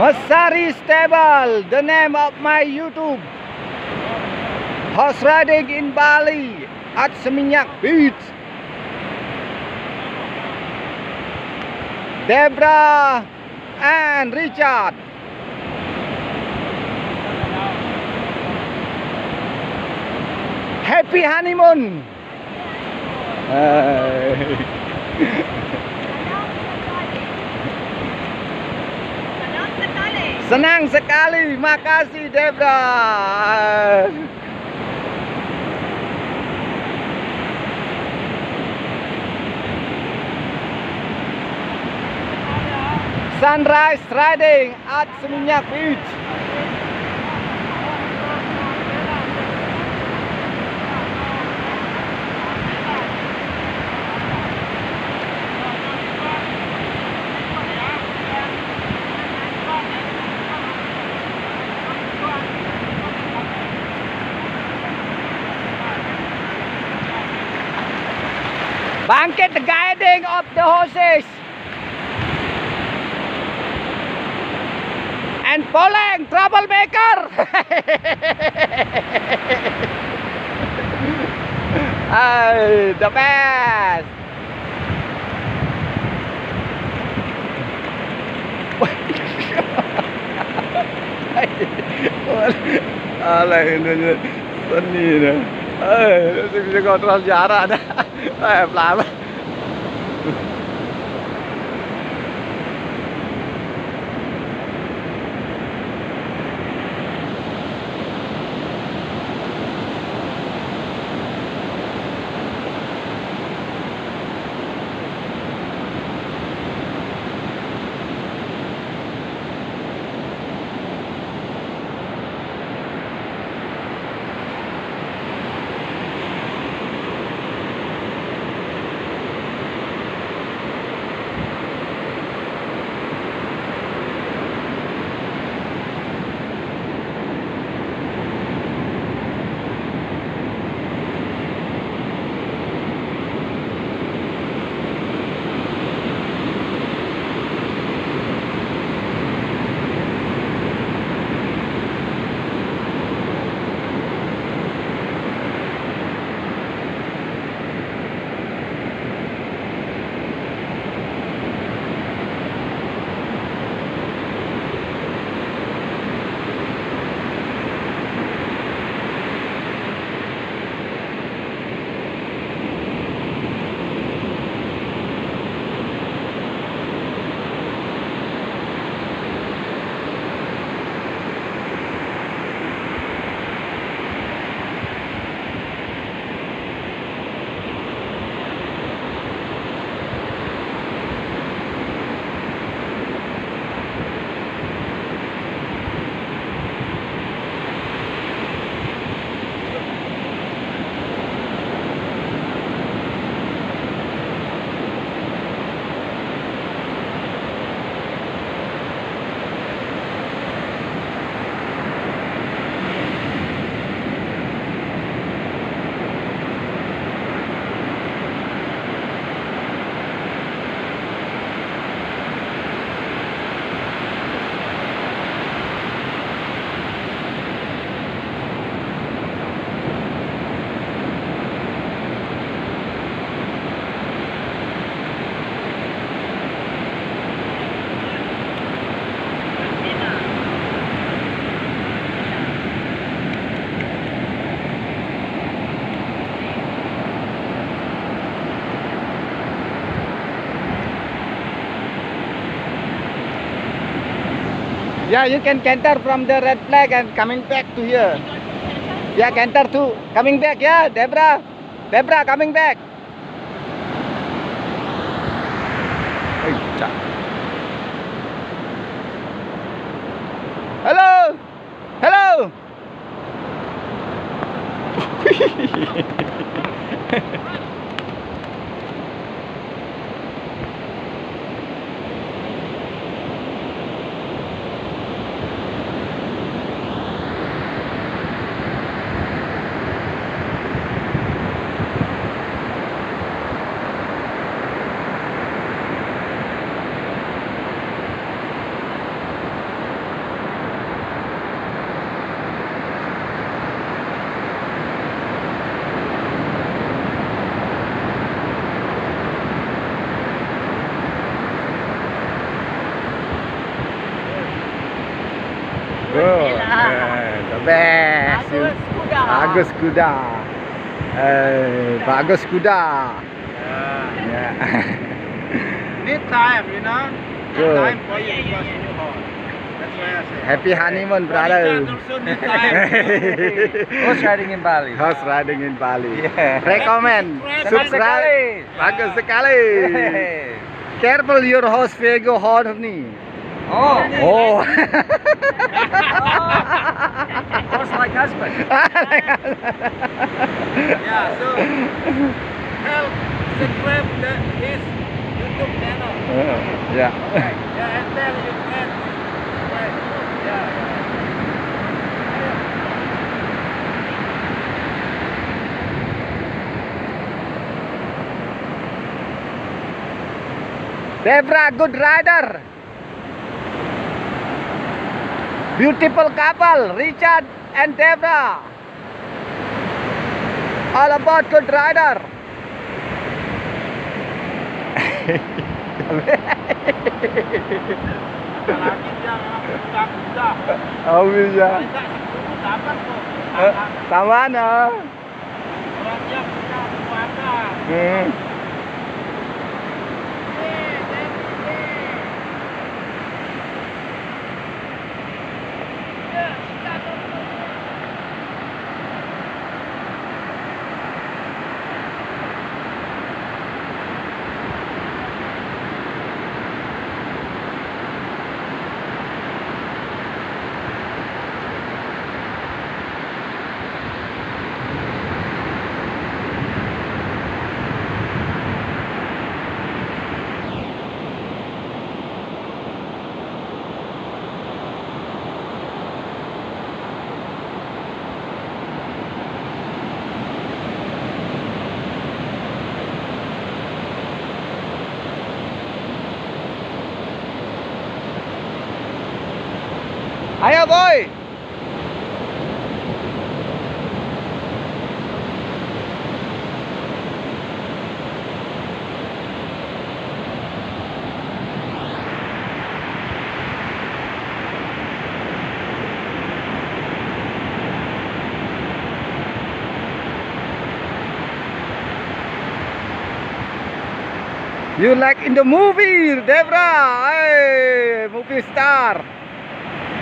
Masari Stable, the name of my YouTube. Horse riding in Bali at Seminyak Beach. Debra and Richard. Happy honeymoon. Senang sekali, makasih Debra. Sunrise riding at Seminyak Beach. Bangkit the guiding of the horses. And Poleng, troublemaker. Ay, the best. Alah ini seni ơi, đừng có tròn giá ra đấy, làm Yeah, you can canter from the red flag and coming back to here. Yeah, canter too. Coming back, yeah, Debra. Debra, coming back. Bagus kuda. Eh, bagus kuda. Yeah. Yeah. Need time, you know. Good. Time for you because you. That's why I say. Happy honeymoon, brother. Wanita also need time. Horse riding in Bali. Horse riding in Bali. Yeah. Recommend. Subscribe. Bagus sekali. Careful your horse Vego horny. Oh. Oh. oh. Horse like husband. yeah, so help subscribe the, his YouTube channel. Uh, yeah. Okay. Yeah, and your friends. Right. Yeah. Debra, good rider. Beautiful couple, Richard and Debra. All about good rider. Oh bisa. Ayo boy. You like in the movie, Debra? Hey, movie star.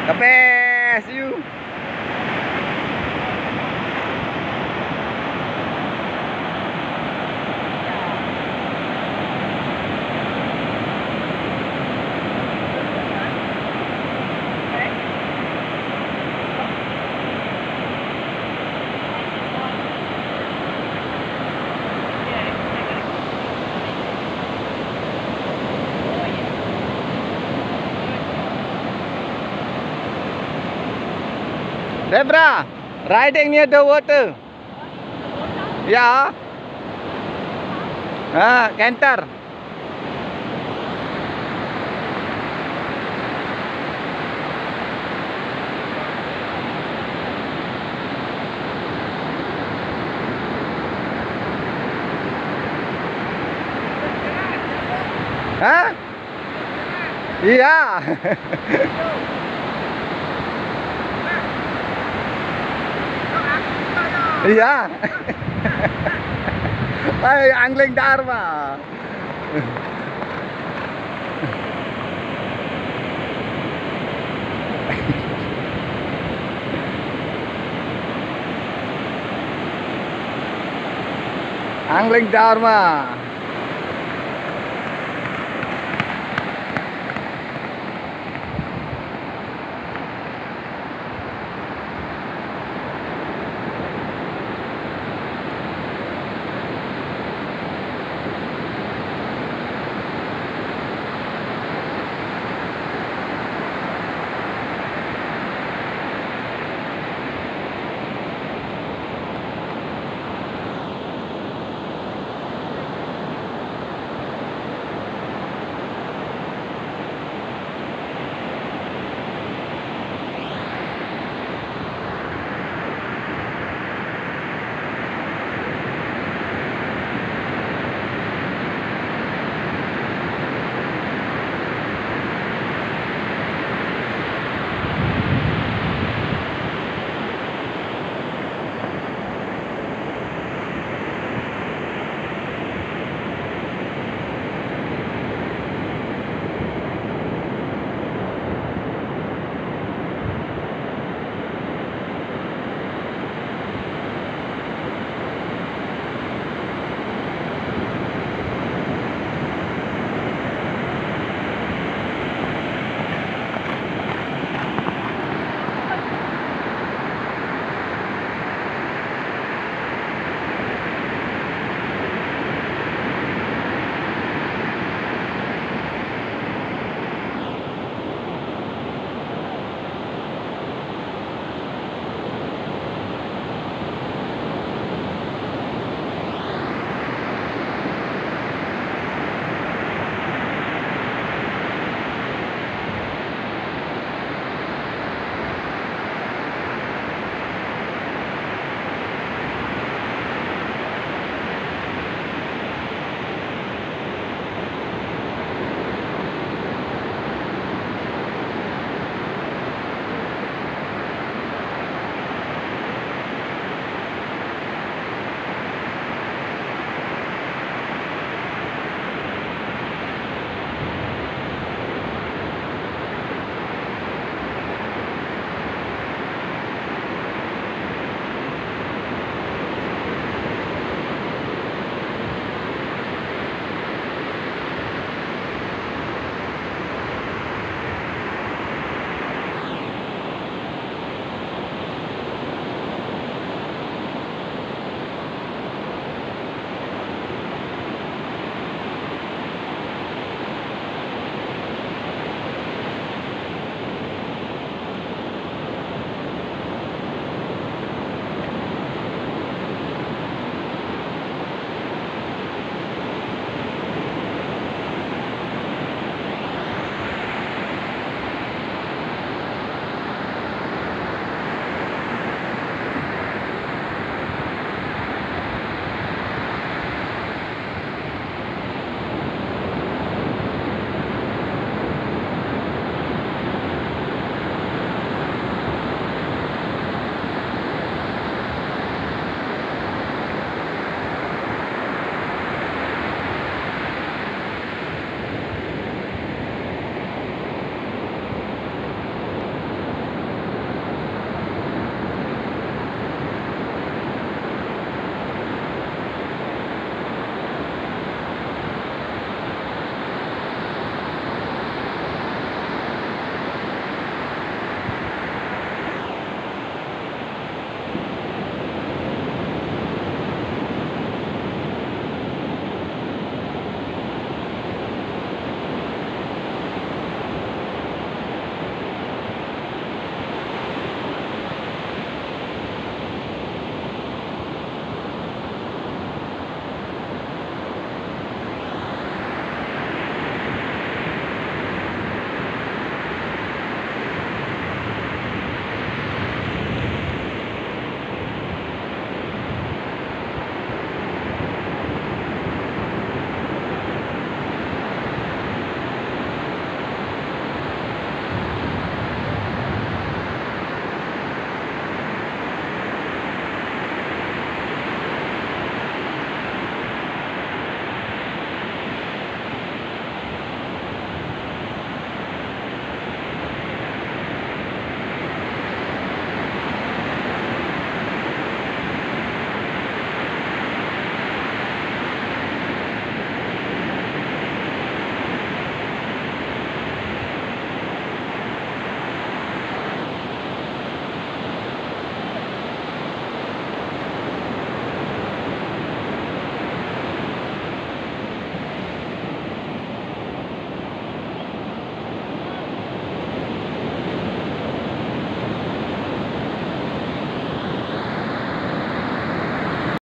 The best, you. Debra, riding near the water. Yeah. Ah, canter. Hah? Iya. Iya. Ay, angling Dharma. angling Dharma.